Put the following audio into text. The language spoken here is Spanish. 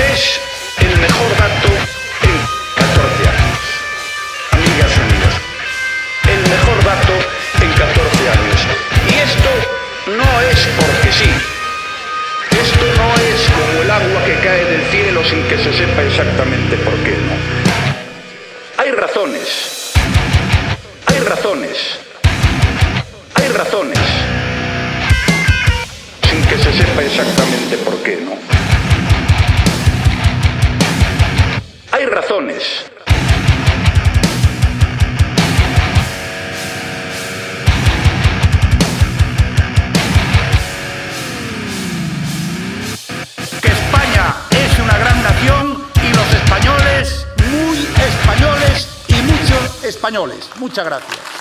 Es el mejor dato en 14 años. Amigas amigos, el mejor dato en 14 años. Y esto no es porque sí. Esto no es como el agua que cae del cielo sin que se sepa exactamente por qué no. Hay razones. Hay razones. Hay razones. Sin que se sepa exactamente por qué no. Hay razones. que España es una gran nación y los españoles muy españoles y muchos españoles. Muchas gracias.